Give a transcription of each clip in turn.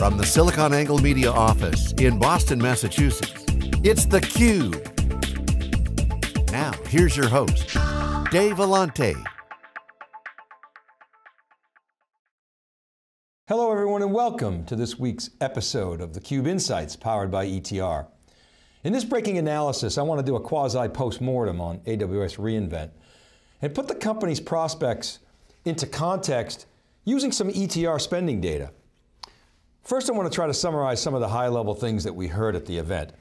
From the SiliconANGLE Media office in Boston, Massachusetts, it's theCUBE. Now, here's your host, Dave Vellante. Hello everyone and welcome to this week's episode of theCUBE Insights powered by ETR. In this breaking analysis, I want to do a quasi post-mortem on AWS reInvent and put the company's prospects into context using some ETR spending data. First, I want to try to summarize some of the high level things that we heard at the event.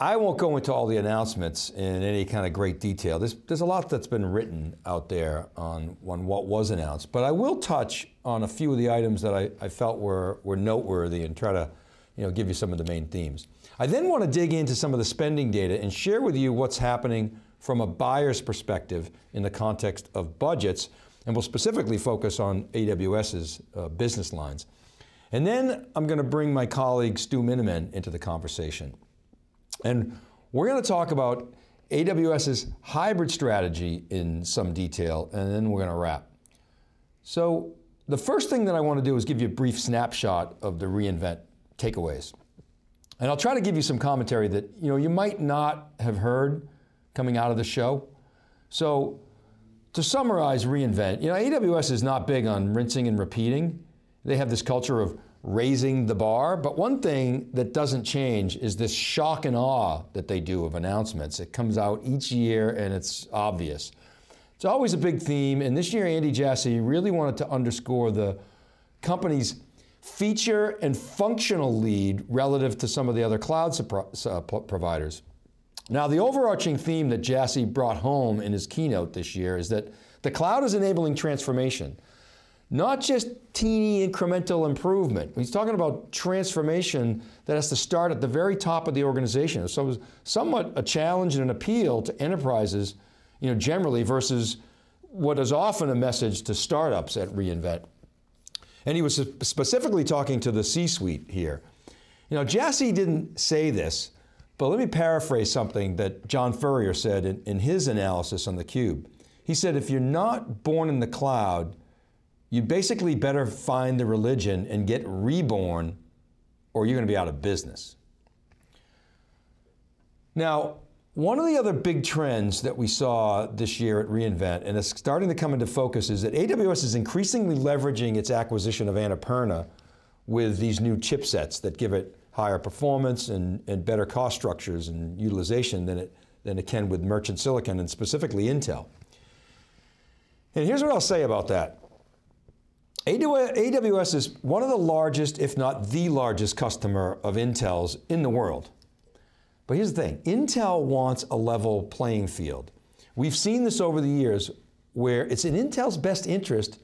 I won't go into all the announcements in any kind of great detail. There's, there's a lot that's been written out there on, on what was announced, but I will touch on a few of the items that I, I felt were, were noteworthy and try to you know, give you some of the main themes. I then want to dig into some of the spending data and share with you what's happening from a buyer's perspective in the context of budgets, and we'll specifically focus on AWS's uh, business lines. And then I'm going to bring my colleague Stu Miniman into the conversation. And we're going to talk about AWS's hybrid strategy in some detail, and then we're going to wrap. So the first thing that I want to do is give you a brief snapshot of the reInvent takeaways. And I'll try to give you some commentary that you know you might not have heard coming out of the show. So to summarize reInvent, you know, AWS is not big on rinsing and repeating. They have this culture of raising the bar, but one thing that doesn't change is this shock and awe that they do of announcements. It comes out each year and it's obvious. It's always a big theme, and this year Andy Jassy really wanted to underscore the company's feature and functional lead relative to some of the other cloud uh, providers. Now, the overarching theme that Jassy brought home in his keynote this year is that the cloud is enabling transformation. Not just teeny incremental improvement. He's talking about transformation that has to start at the very top of the organization. So it's somewhat a challenge and an appeal to enterprises, you know, generally versus what is often a message to startups at reInvent. And he was specifically talking to the C-suite here. You know, Jassy didn't say this, but let me paraphrase something that John Furrier said in, in his analysis on theCUBE. He said, if you're not born in the cloud, you basically better find the religion and get reborn or you're going to be out of business. Now, one of the other big trends that we saw this year at reInvent, and it's starting to come into focus, is that AWS is increasingly leveraging its acquisition of Annapurna with these new chipsets that give it higher performance and, and better cost structures and utilization than it, than it can with merchant silicon and specifically Intel. And here's what I'll say about that. AWS is one of the largest, if not the largest customer of Intel's in the world. But here's the thing, Intel wants a level playing field. We've seen this over the years where it's in Intel's best interest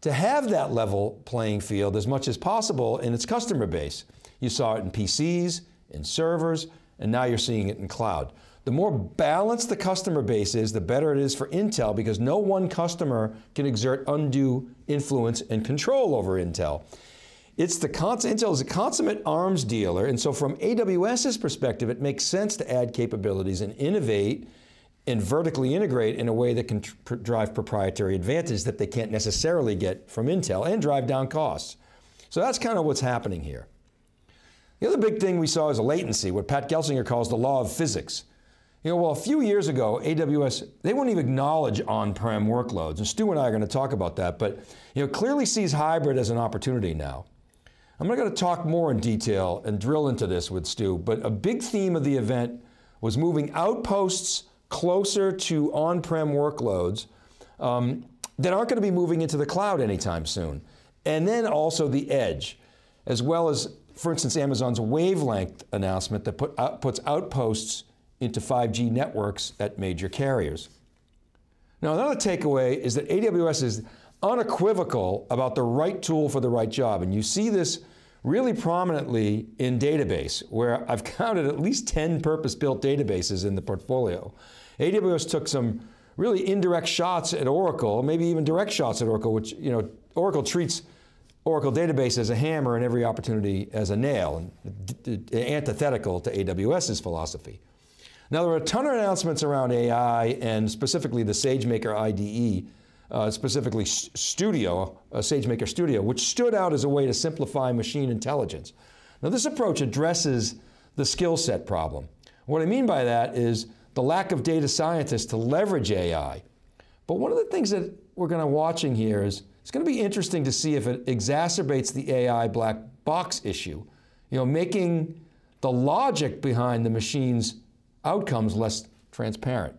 to have that level playing field as much as possible in its customer base. You saw it in PCs, in servers, and now you're seeing it in cloud. The more balanced the customer base is, the better it is for Intel because no one customer can exert undue influence and control over Intel. It's the Intel is a consummate arms dealer, and so from AWS's perspective, it makes sense to add capabilities and innovate and vertically integrate in a way that can drive proprietary advantage that they can't necessarily get from Intel and drive down costs. So that's kind of what's happening here. The other big thing we saw is a latency, what Pat Gelsinger calls the law of physics. You know, well, a few years ago, AWS, they wouldn't even acknowledge on-prem workloads, and Stu and I are going to talk about that, but you know, clearly sees hybrid as an opportunity now. I'm going to talk more in detail and drill into this with Stu, but a big theme of the event was moving outposts closer to on-prem workloads um, that aren't going to be moving into the cloud anytime soon. And then also the edge, as well as, for instance, Amazon's wavelength announcement that put puts outposts into 5G networks at major carriers. Now, another takeaway is that AWS is unequivocal about the right tool for the right job. And you see this really prominently in database, where I've counted at least 10 purpose-built databases in the portfolio. AWS took some really indirect shots at Oracle, maybe even direct shots at Oracle, which, you know, Oracle treats Oracle database as a hammer and every opportunity as a nail, and antithetical to AWS's philosophy. Now there were a ton of announcements around AI and specifically the SageMaker IDE uh, specifically Studio, uh, SageMaker Studio, which stood out as a way to simplify machine intelligence. Now, this approach addresses the skill set problem. What I mean by that is the lack of data scientists to leverage AI. But one of the things that we're going to watching here is it's going to be interesting to see if it exacerbates the AI black box issue, you know, making the logic behind the machine's outcomes less transparent.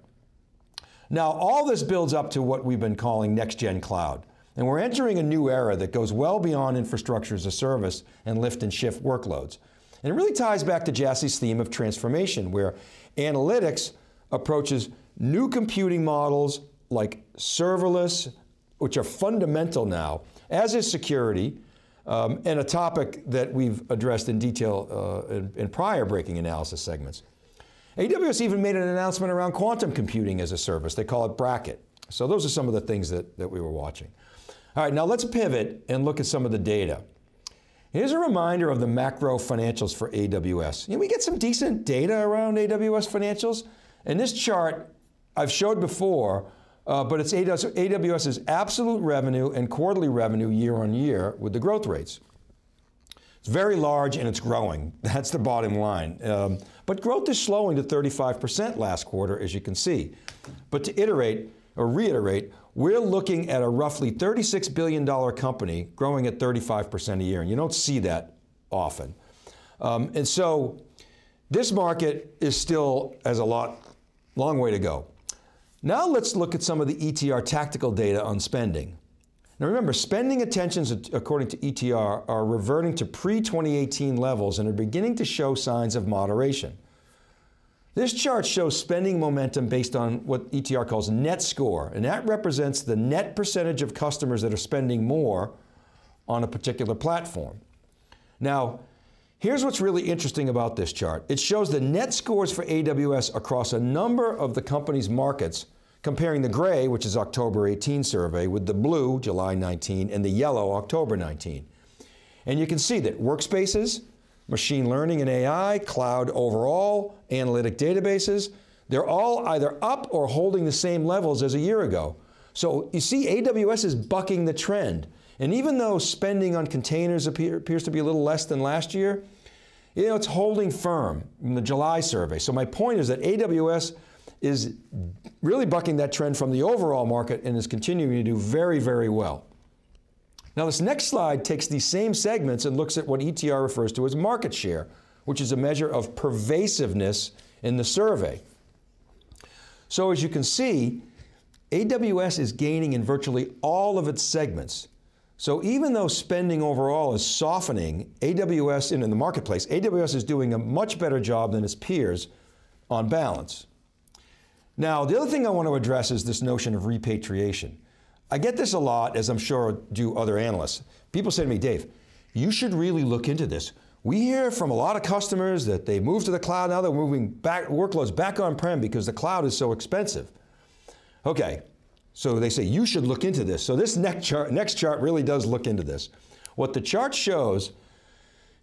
Now, all this builds up to what we've been calling next gen cloud. And we're entering a new era that goes well beyond infrastructure as a service and lift and shift workloads. And it really ties back to Jassy's theme of transformation, where analytics approaches new computing models like serverless, which are fundamental now, as is security, um, and a topic that we've addressed in detail uh, in, in prior breaking analysis segments. AWS even made an announcement around quantum computing as a service. They call it Braket. So those are some of the things that, that we were watching. All right, now let's pivot and look at some of the data. Here's a reminder of the macro financials for AWS. You know, we get some decent data around AWS financials. And this chart I've showed before, uh, but it's AWS's absolute revenue and quarterly revenue year on year with the growth rates. It's very large and it's growing. That's the bottom line. Um, but growth is slowing to 35% last quarter, as you can see. But to iterate or reiterate, we're looking at a roughly $36 billion company growing at 35% a year, and you don't see that often. Um, and so this market is still has a lot, long way to go. Now let's look at some of the ETR tactical data on spending. Now remember, spending attentions according to ETR are reverting to pre-2018 levels and are beginning to show signs of moderation. This chart shows spending momentum based on what ETR calls net score, and that represents the net percentage of customers that are spending more on a particular platform. Now, here's what's really interesting about this chart. It shows the net scores for AWS across a number of the company's markets, comparing the gray, which is October 18 survey, with the blue, July 19, and the yellow, October 19. And you can see that workspaces, machine learning and AI, cloud overall, analytic databases, they're all either up or holding the same levels as a year ago. So you see AWS is bucking the trend. And even though spending on containers appear, appears to be a little less than last year, you know, it's holding firm in the July survey. So my point is that AWS is really bucking that trend from the overall market and is continuing to do very, very well. Now, this next slide takes these same segments and looks at what ETR refers to as market share, which is a measure of pervasiveness in the survey. So, as you can see, AWS is gaining in virtually all of its segments. So, even though spending overall is softening, AWS in the marketplace, AWS is doing a much better job than its peers on balance. Now, the other thing I want to address is this notion of repatriation. I get this a lot, as I'm sure do other analysts. People say to me, Dave, you should really look into this. We hear from a lot of customers that they moved to the cloud, now they're moving back workloads back on-prem because the cloud is so expensive. Okay, so they say you should look into this. So this next chart, next chart really does look into this. What the chart shows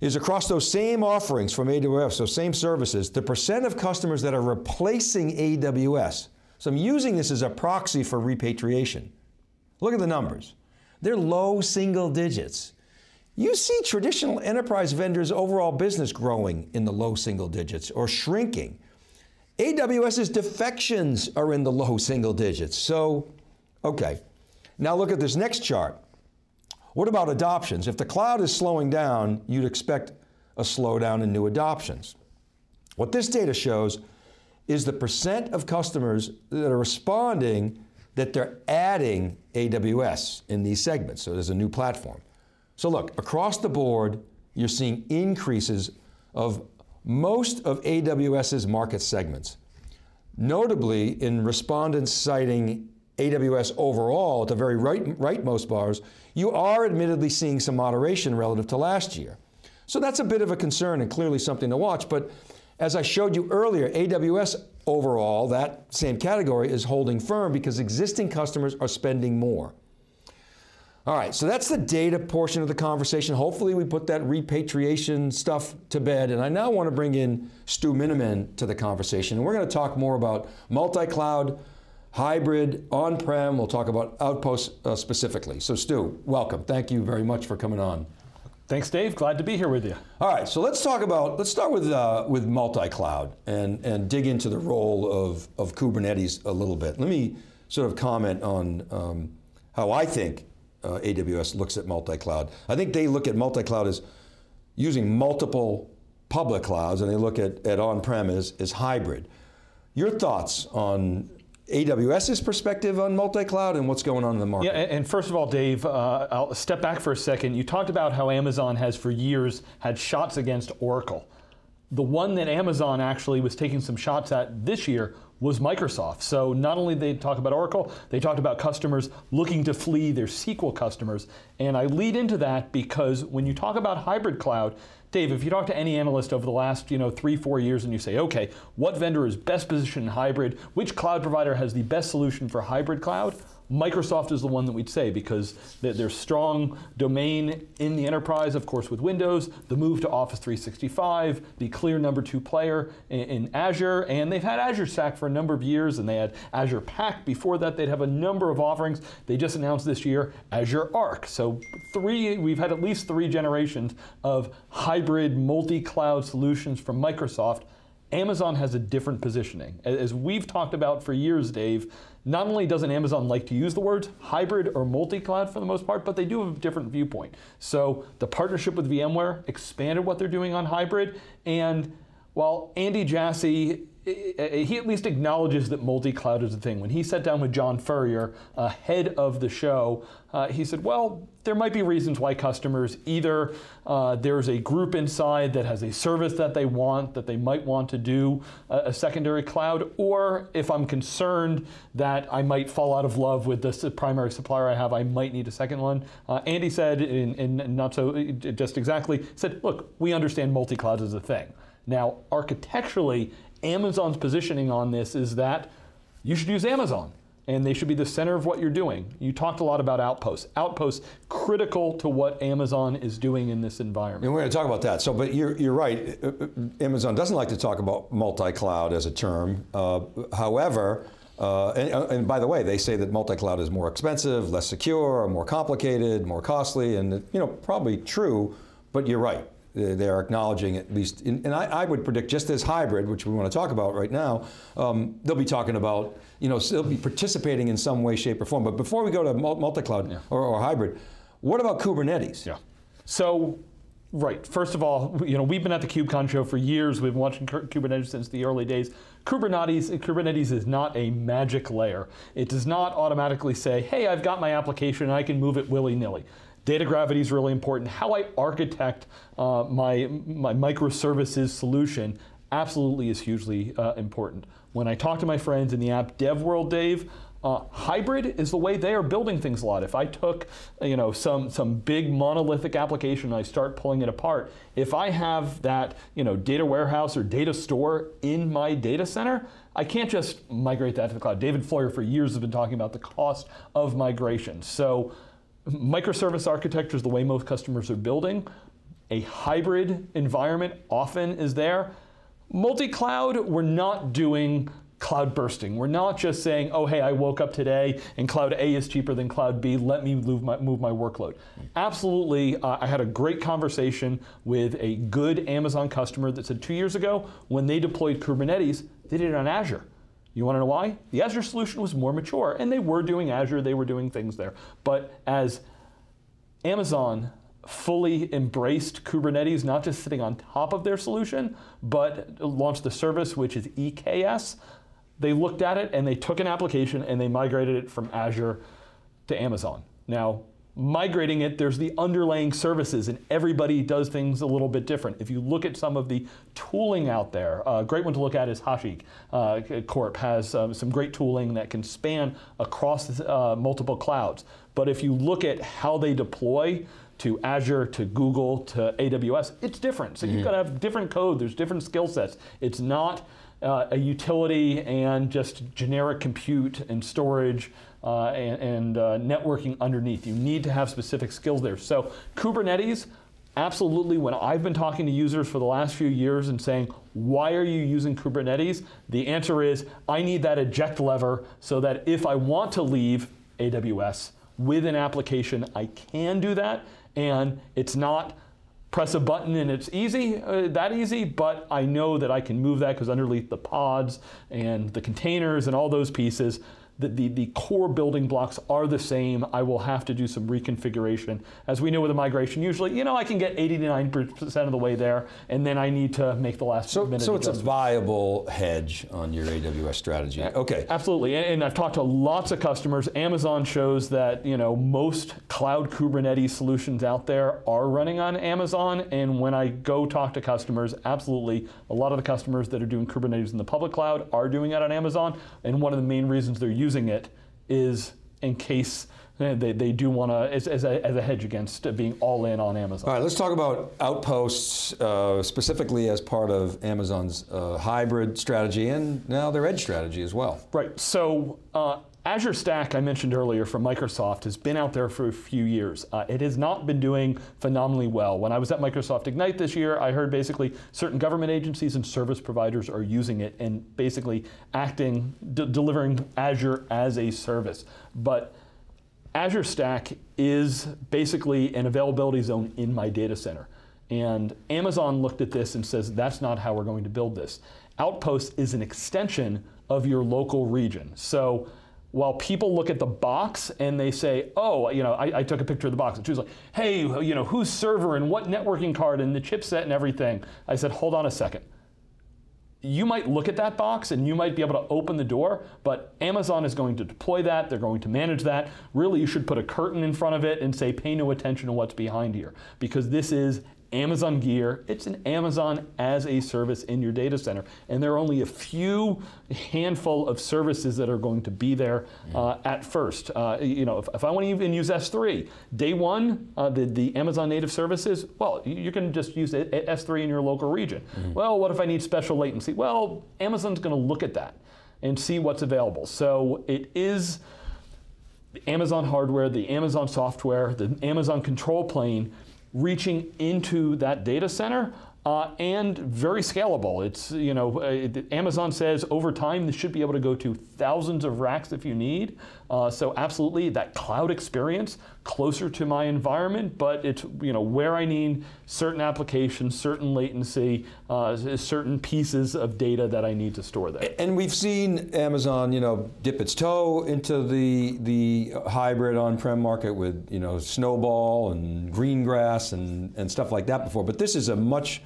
is across those same offerings from AWS, those same services, the percent of customers that are replacing AWS. So I'm using this as a proxy for repatriation. Look at the numbers. They're low single digits. You see traditional enterprise vendors' overall business growing in the low single digits or shrinking. AWS's defections are in the low single digits. So, okay. Now look at this next chart. What about adoptions? If the cloud is slowing down, you'd expect a slowdown in new adoptions. What this data shows is the percent of customers that are responding that they're adding AWS in these segments. So there's a new platform. So look, across the board, you're seeing increases of most of AWS's market segments. Notably, in respondents citing AWS overall at the very right, rightmost bars, you are admittedly seeing some moderation relative to last year. So that's a bit of a concern and clearly something to watch. But as I showed you earlier, AWS overall, that same category is holding firm because existing customers are spending more. All right, so that's the data portion of the conversation. Hopefully we put that repatriation stuff to bed. And I now want to bring in Stu Miniman to the conversation. And we're going to talk more about multi-cloud, hybrid, on-prem. We'll talk about Outposts uh, specifically. So Stu, welcome. Thank you very much for coming on. Thanks, Dave. Glad to be here with you. All right, so let's talk about let's start with uh, with multi-cloud and and dig into the role of of Kubernetes a little bit. Let me sort of comment on um, how I think uh, AWS looks at multi-cloud. I think they look at multi-cloud as using multiple public clouds, and they look at, at on-prem as, as hybrid. Your thoughts on AWS's perspective on multi-cloud and what's going on in the market. Yeah, and first of all, Dave, uh, I'll step back for a second. You talked about how Amazon has for years had shots against Oracle. The one that Amazon actually was taking some shots at this year was Microsoft. So not only they talk about Oracle, they talked about customers looking to flee their SQL customers. And I lead into that because when you talk about hybrid cloud, Dave, if you talk to any analyst over the last you know three, four years and you say, okay, what vendor is best positioned in hybrid? Which cloud provider has the best solution for hybrid cloud? Microsoft is the one that we'd say because there's strong domain in the enterprise, of course, with Windows, the move to Office 365, the clear number two player in, in, Azure, and they've had Azure Stack for a number of years, and they had Azure Pack. Before that, they'd have a number of offerings. They just announced this year Azure Arc. So three, we've had at least three generations of hybrid multi-cloud solutions from Microsoft. Amazon has a different positioning. As we've talked about for years, Dave, not only doesn't Amazon like to use the words hybrid or multi-cloud for the most part, but they do have a different viewpoint. So the partnership with VMware expanded what they're doing on hybrid, and while Andy Jassy he at least acknowledges that multi-cloud is a thing. When he sat down with John Furrier, uh, head of the show, uh, he said, well, there might be reasons why customers, either uh, there's a group inside that has a service that they want, that they might want to do a, a, secondary cloud, or if I'm concerned that I might fall out of love with the primary supplier I have, I might need a second one. Uh, Andy said, in, in not so just exactly, said, look, we understand multi-cloud is a thing. Now, architecturally, Amazon's positioning on this is that you should use Amazon and they should be the center of what you're doing. You talked a lot about Outposts. Outposts critical to what Amazon is doing in this environment. And we're going to talk about that. So, but you're, you're right. Uh, uh, Amazon doesn't like to talk about multi-cloud as a term. Uh, however, uh, and, uh, and, by the way, they say that multi-cloud is more expensive, less secure, more complicated, more costly, and you know probably true. But you're right they're acknowledging at least, and I, I, would predict just as hybrid, which we want to talk about right now, um, they'll be talking about, you know, they'll be participating in some way, shape, or form. But before we go to multi-cloud yeah. or, or, hybrid, what about Kubernetes? Yeah. So, right. First of all, you know, we've been at the KubeCon show for years. We've been watching Kubernetes since the early days. Kubernetes, Kubernetes is not a magic layer. It does not automatically say, hey, I've got my application and I can move it willy-nilly. Data gravity is really important. How I architect uh, my, my microservices solution absolutely is hugely uh, important. When I talk to my friends in the app dev world, Dave, uh, hybrid is the way they are building things a lot. If I took, you know, some some big monolithic application and I start pulling it apart, if I have that, you know, data warehouse or data store in my data center, I can't just migrate that to the cloud. David Floyer for years has been talking about the cost of migration. So Microservice architecture is the way most customers are building. A hybrid environment often is there. Multi-cloud, we're not doing cloud bursting. We're not just saying, oh, hey, I woke up today and cloud A is cheaper than cloud B, let me move my, move my workload. Absolutely, uh, I had a great conversation with a good Amazon customer that said two years ago, when they deployed Kubernetes, they did it on Azure. You want to know why? The Azure solution was more mature, and they were doing Azure, they were doing things there. But as Amazon fully embraced Kubernetes, not just sitting on top of their solution, but launched the service, which is EKS, they looked at it and they took an application and they migrated it from Azure to Amazon. Now, migrating it, there's the underlying services, and everybody does things a little bit different. If you look at some of the tooling out there, a great one to look at is Hashiq uh, Corp has um, some great tooling that can span across uh, multiple clouds. But if you look at how they deploy, to Azure, to Google, to AWS, it's different. So mm -hmm. you've got to have different code, there's different skill sets. It's not uh, a utility and just generic compute and storage uh, and, and uh, networking underneath. You need to have specific skills there. So Kubernetes, absolutely, when I've been talking to users for the last few years and saying, why are you using Kubernetes? The answer is, I need that eject lever so that if I want to leave AWS with an application, I can do that. And it's not press a button and it's easy, uh, that easy, but I know that I can move that because underneath the pods and the containers and all those pieces, the, the, the, core building blocks are the same. I will have to do some reconfiguration. As we know with a migration, usually, you know, I can get 80 to 90% of the way there, and then I need to make the last so, minute So it's a viable hedge on your AWS strategy. Okay. Absolutely, and, and I've talked to lots of customers. Amazon shows that, you know, most cloud Kubernetes solutions out there are running on Amazon, and when I go talk to customers, absolutely, a lot of the customers that are doing Kubernetes in the public cloud are doing it on Amazon, and one of the main reasons they're using using it is in case they, they do want to, as, as, a, as a hedge against being all in on Amazon. All right, let's talk about outposts uh, specifically as part of Amazon's uh, hybrid strategy and now their edge strategy as well. Right, so uh, Azure Stack, I mentioned earlier from Microsoft, has been out there for a few years. Uh, it has not been doing phenomenally well. When I was at Microsoft Ignite this year, I heard basically certain government agencies and service providers are using it and basically acting, delivering Azure as a service. But Azure Stack is basically an availability zone in my data center. And Amazon looked at this and says, that's not how we're going to build this. Outpost is an extension of your local region. So while people look at the box and they say, oh, you know, I, I, took a picture of the box and she was like, hey, you know, whose server and what networking card and the chipset and everything. I said, hold on a second. You might look at that box and you might be able to open the door, but Amazon is going to deploy that, they're going to manage that. Really, you should put a curtain in front of it and say, pay no attention to what's behind here, because this is Amazon Gear. It's an Amazon as a service in your data center. And there are only a few handful of services that are going to be there uh, at first. Uh, you know, if, if, I want to even use S3, day one, uh, the, the Amazon native services, well, you can just use S3 in your local region. Mm -hmm. Well, what if I need special latency? Well, Amazon's going to look at that and see what's available. So it is the Amazon hardware, the Amazon software, the Amazon control plane reaching into that data center uh, and very scalable. It's, you know, uh, Amazon says over time this should be able to go to thousands of racks if you need. Uh, so absolutely that cloud experience closer to my environment, but it's, you know, where I need certain applications, certain latency, uh, certain pieces of data that I need to store there. And we've seen Amazon, you know, dip its toe into the, the hybrid on-prem market with, you know, Snowball and Greengrass and, and stuff like that before, but this is a much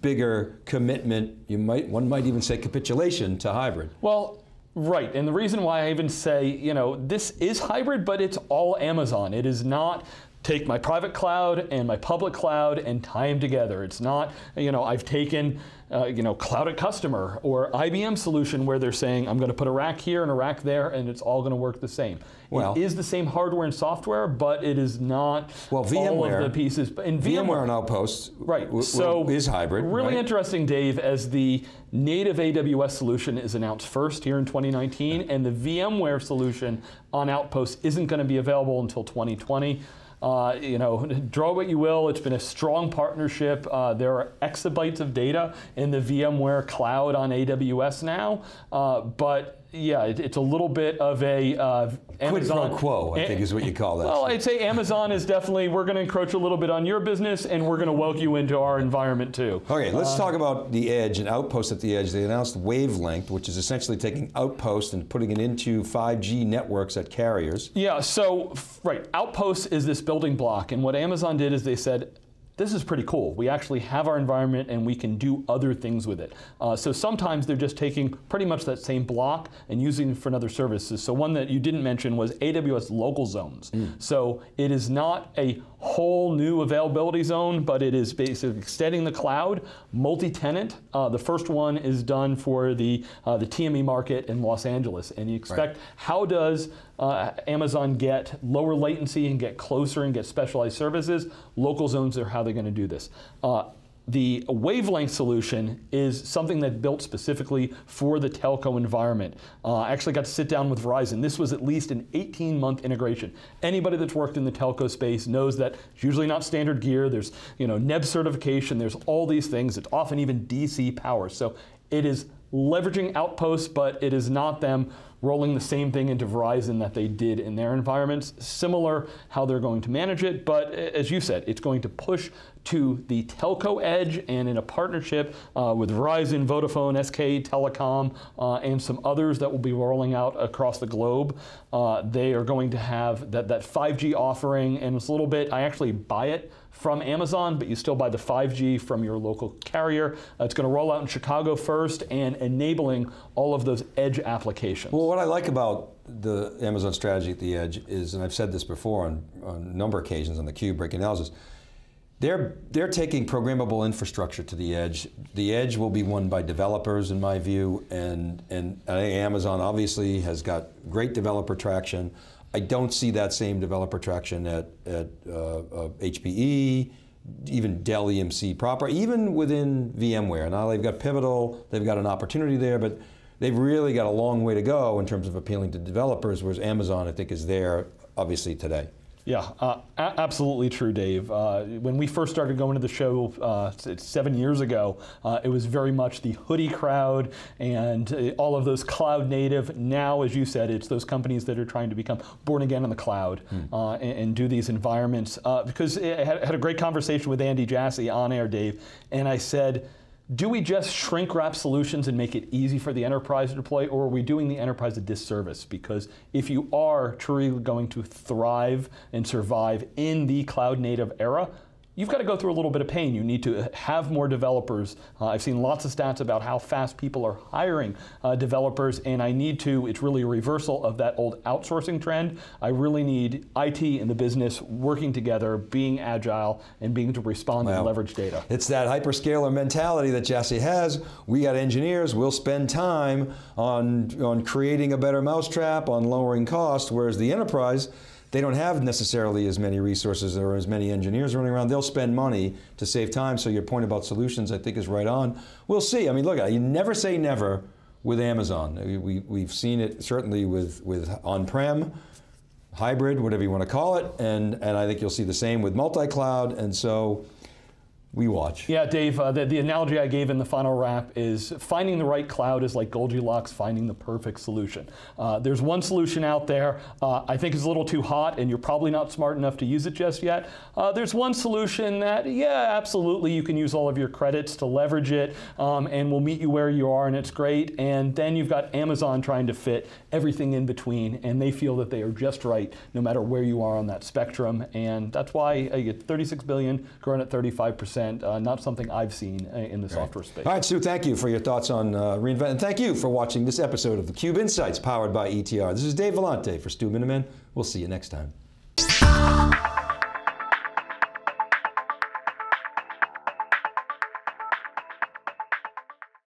bigger commitment, you might, one might even say capitulation to hybrid. Well, Right, and the reason why I even say, you know, this is hybrid, but it's all Amazon. It is not take my private cloud and my public cloud and tie them together. It's not, you know, I've taken, uh, you know, Cloud at Customer or IBM solution where they're saying, I'm going to put a rack here and a rack there and it's all going to work the same. Well, it is the same hardware and software, but it is not well, VMware, all of the pieces. In VMware, VMware and Outposts right. so is hybrid. Really right? interesting, Dave, as the native AWS solution is announced first here in 2019, and the VMware solution on Outposts isn't going to be available until 2020. Uh, you know, draw what you will. It's been a strong partnership. Uh, there are exabytes of data in the VMware cloud on AWS now, uh, but yeah, it, it's a little bit of a uh, Amazon. Quid pro quo, I think is what you call that. Well, I'd say Amazon is definitely, we're going to encroach a little bit on your business and we're going to welcome you into our environment too. Okay, let's uh, talk about the edge and Outpost at the edge. They announced Wavelength, which is essentially taking Outpost and putting it into 5G networks at carriers. Yeah, so, right, Outpost is this building block. And what Amazon did is they said, this is pretty cool. We actually have our environment and we can do other things with it. Uh, so sometimes they're just taking pretty much that same block and using it for another services. So one that you didn't mention was AWS local zones. Mm. So it is not a whole new availability zone, but it is basically extending the cloud, multi-tenant. Uh, the first one is done for the, uh, the TME market in Los Angeles. And you expect, right. how does uh, Amazon get lower latency and get closer and get specialized services? Local zones are how they're going to do this. Uh, the wavelength solution is something that built specifically for the telco environment. Uh, I actually got to sit down with Verizon. This was at least an 18 month integration. Anybody that's worked in the telco space knows that it's usually not standard gear. There's you know NEB certification. There's all these things. It's often even DC power. So it is leveraging Outposts, but it is not them rolling the same thing into Verizon that they did in their environments. Similar how they're going to manage it, but as you said, it's going to push to the telco edge and in a partnership uh, with Verizon, Vodafone, SK Telecom, uh, and some others that will be rolling out across the globe. Uh, they are going to have that, that 5G offering, and it's a little bit, I actually buy it from Amazon, but you still buy the 5G from your local carrier. Uh, it's going to roll out in Chicago first and enabling all of those edge applications. Well, what I like about the Amazon strategy at the edge is, and I've said this before on, on a number of occasions on the Cube breaking analysis, they're, they're taking programmable infrastructure to the edge. The edge will be won by developers, in my view, and, and Amazon obviously has got great developer traction. I don't see that same developer traction at, at uh, uh, HPE, even Dell EMC proper, even within VMware. Now they've got Pivotal, they've got an opportunity there, but they've really got a long way to go in terms of appealing to developers, whereas Amazon, I think, is there, obviously, today. Yeah, uh, absolutely true, Dave. Uh, when we first started going to the show uh, seven years ago, uh, it was very much the hoodie crowd and uh, all of those cloud native. Now, as you said, it's those companies that are trying to become born again in the cloud. Uh, and, and, do these environments. because I had, had a great conversation with Andy Jassy on air, Dave, and I said, do we just shrink wrap solutions and make it easy for the enterprise to deploy, or are we doing the enterprise a disservice? Because if you are truly going to thrive and survive in the cloud native era, you've got to go through a little bit of pain. You need to have more developers. Uh, I've seen lots of stats about how fast people are hiring uh, developers, and I need to, it's really a reversal of that old outsourcing trend. I really need IT and the business working together, being agile, and being to respond well, and leverage data. It's that hyperscaler mentality that Jassy has. We got engineers, we'll spend time on, on creating a better mousetrap, on lowering cost, whereas the enterprise, they don't have necessarily as many resources or as many engineers running around. They'll spend money to save time. So your point about solutions, I think, is right on. We'll see. I mean, look, you never say never with Amazon. We, we've seen it certainly with, with on-prem, hybrid, whatever you want to call it, and, and I think you'll see the same with multi-cloud. And so we watch. Yeah, Dave, uh, the, the, analogy I gave in the final wrap is finding the right cloud is like Goldilocks finding the perfect solution. Uh, there's one solution out there, uh, I think is a little too hot and you're probably not smart enough to use it just yet. Uh, there's one solution that, yeah, absolutely, you can use all of your credits to leverage it um, and will meet you where you are and it's great. And then you've got Amazon trying to fit everything in between and they feel that they are just right no matter where you are on that spectrum. And that's why you get 36 billion growing at 35% uh, not something I've seen uh, in the right. software space. All right, Stu, thank you for your thoughts on uh, reInvent, and thank you for watching this episode of theCUBE Insights powered by ETR. This is Dave Vellante for Stu Miniman. We'll see you next time.